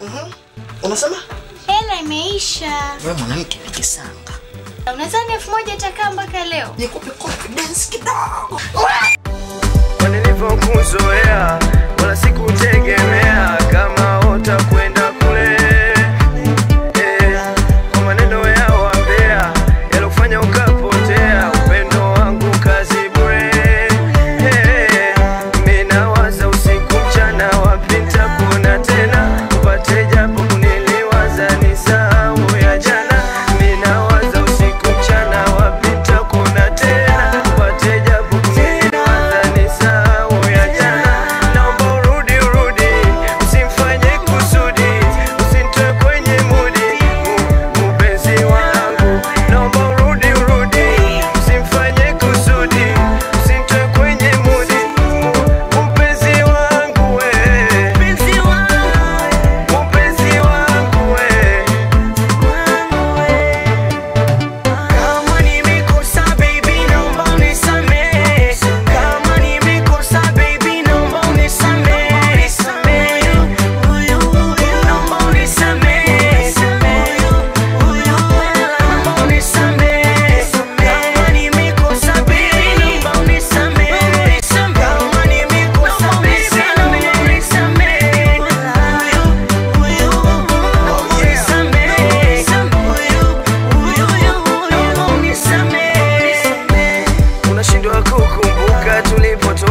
Mhm. Unasema? Hela imeisha. Wewe mwanamke ni kisanga. Unadhani elfu moja itakaa mpaka leo? Nikupe confidence kidogo. Nilivyokuzoea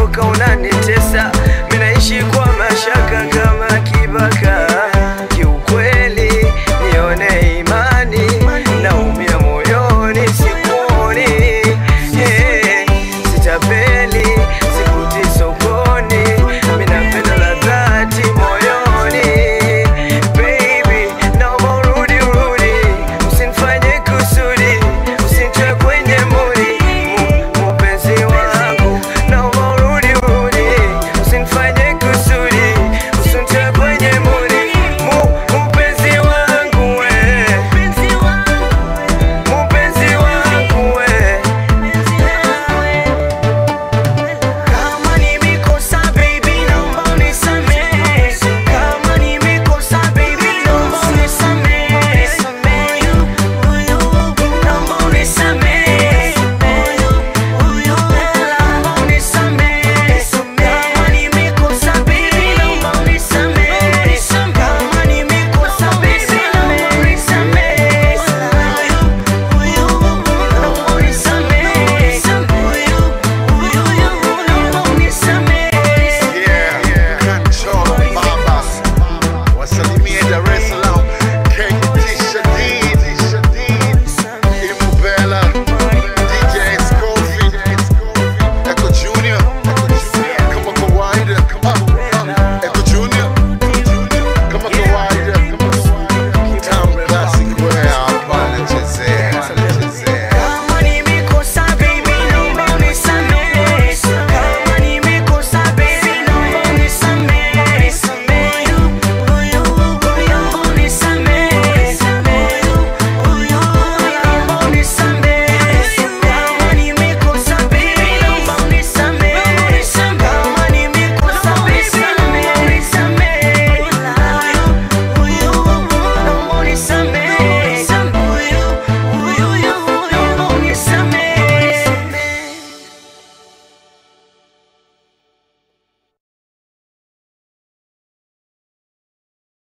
ukaona nitesa, minaishi kwa